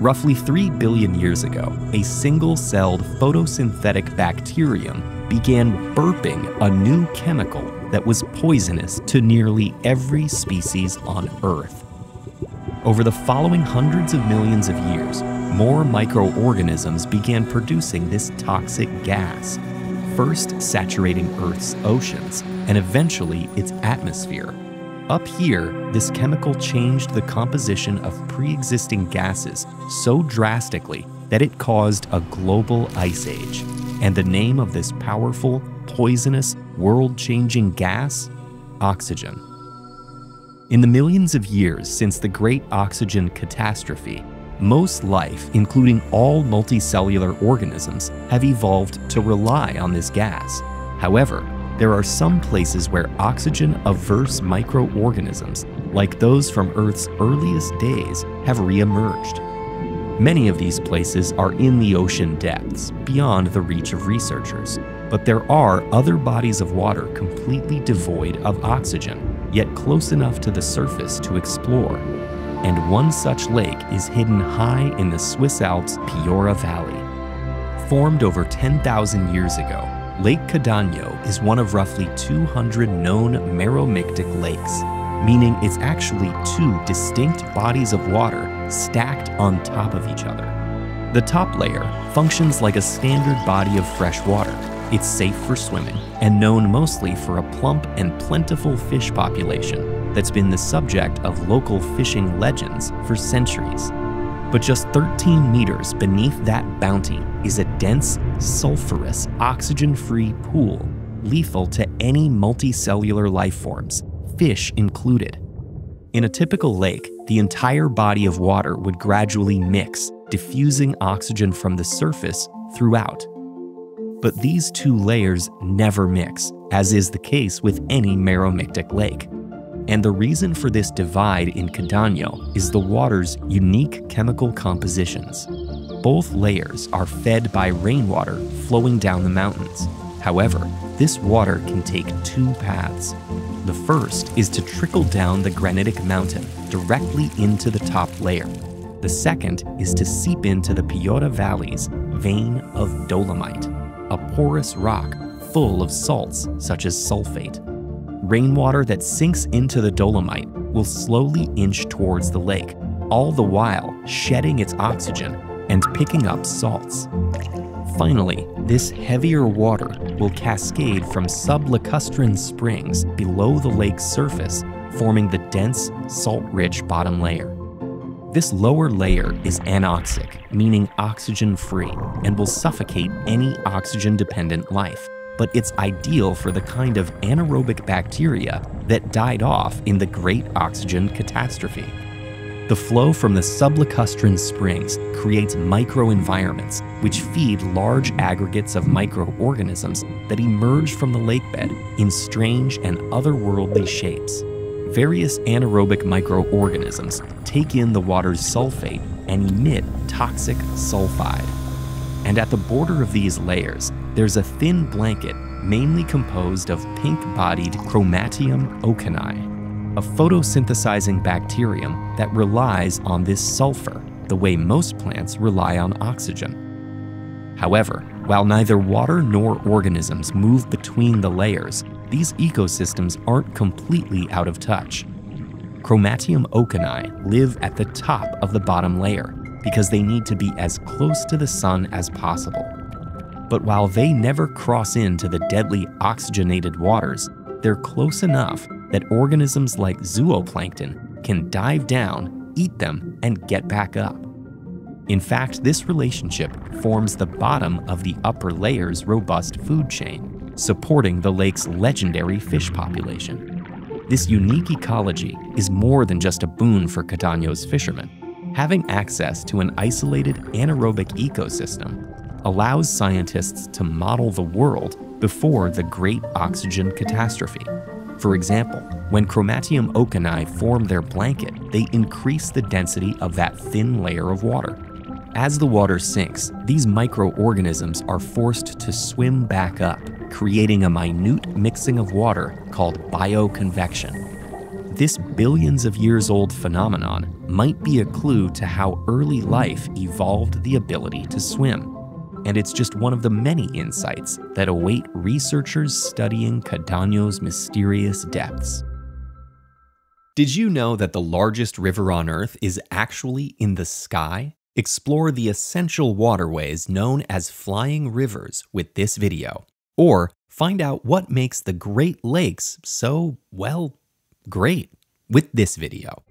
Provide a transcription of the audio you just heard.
Roughly 3 billion years ago, a single celled photosynthetic bacterium began burping a new chemical that was poisonous to nearly every species on Earth. Over the following hundreds of millions of years, more microorganisms began producing this toxic gas, first saturating Earth's oceans and eventually its atmosphere. Up here, this chemical changed the composition of pre existing gases so drastically that it caused a global ice age. And the name of this powerful, poisonous, world changing gas? Oxygen. In the millions of years since the Great Oxygen Catastrophe, most life, including all multicellular organisms, have evolved to rely on this gas. However, there are some places where oxygen averse microorganisms, like those from Earth's earliest days, have reemerged. Many of these places are in the ocean depths, beyond the reach of researchers, but there are other bodies of water completely devoid of oxygen, yet close enough to the surface to explore. And one such lake is hidden high in the Swiss Alps Piora Valley. Formed over 10,000 years ago, Lake Cadagno is one of roughly 200 known meromictic lakes, meaning it's actually two distinct bodies of water stacked on top of each other. The top layer functions like a standard body of fresh water. It's safe for swimming and known mostly for a plump and plentiful fish population that's been the subject of local fishing legends for centuries. But just 13 meters beneath that bounty is a dense, sulfurous, oxygen free pool, lethal to any multicellular life forms, fish included. In a typical lake, the entire body of water would gradually mix, diffusing oxygen from the surface throughout. But these two layers never mix, as is the case with any meromictic lake. And the reason for this divide in Cadagno is the water's unique chemical compositions. Both layers are fed by rainwater flowing down the mountains. However, this water can take two paths. The first is to trickle down the granitic mountain directly into the top layer. The second is to seep into the Piora Valley's vein of dolomite, a porous rock full of salts such as sulfate rainwater that sinks into the dolomite will slowly inch towards the lake, all the while shedding its oxygen and picking up salts. Finally, this heavier water will cascade from sublacustrine springs below the lake's surface, forming the dense, salt-rich bottom layer. This lower layer is anoxic, meaning oxygen-free, and will suffocate any oxygen-dependent life but it's ideal for the kind of anaerobic bacteria that died off in the Great Oxygen Catastrophe. The flow from the sublacustrine springs creates microenvironments which feed large aggregates of microorganisms that emerge from the lakebed in strange and otherworldly shapes. Various anaerobic microorganisms take in the water's sulfate and emit toxic sulfide. And at the border of these layers, there's a thin blanket mainly composed of pink-bodied Chromatium okenii, a photosynthesizing bacterium that relies on this sulfur the way most plants rely on oxygen. However, while neither water nor organisms move between the layers, these ecosystems aren't completely out of touch. Chromatium okenii live at the top of the bottom layer because they need to be as close to the sun as possible. But while they never cross into the deadly oxygenated waters, they're close enough that organisms like zooplankton can dive down, eat them, and get back up. In fact, this relationship forms the bottom of the upper layer's robust food chain, supporting the lake's legendary fish population. This unique ecology is more than just a boon for Cadagno's fishermen. Having access to an isolated anaerobic ecosystem allows scientists to model the world before the Great Oxygen Catastrophe. For example, when Chromatium okenii form their blanket, they increase the density of that thin layer of water. As the water sinks, these microorganisms are forced to swim back up, creating a minute mixing of water called bioconvection. This billions of years old phenomenon might be a clue to how early life evolved the ability to swim. And it's just one of the many insights that await researchers studying Cadagno's mysterious depths. Did you know that the largest river on Earth is actually in the sky? Explore the essential waterways known as flying rivers with this video. Or find out what makes the Great Lakes so, well, great with this video.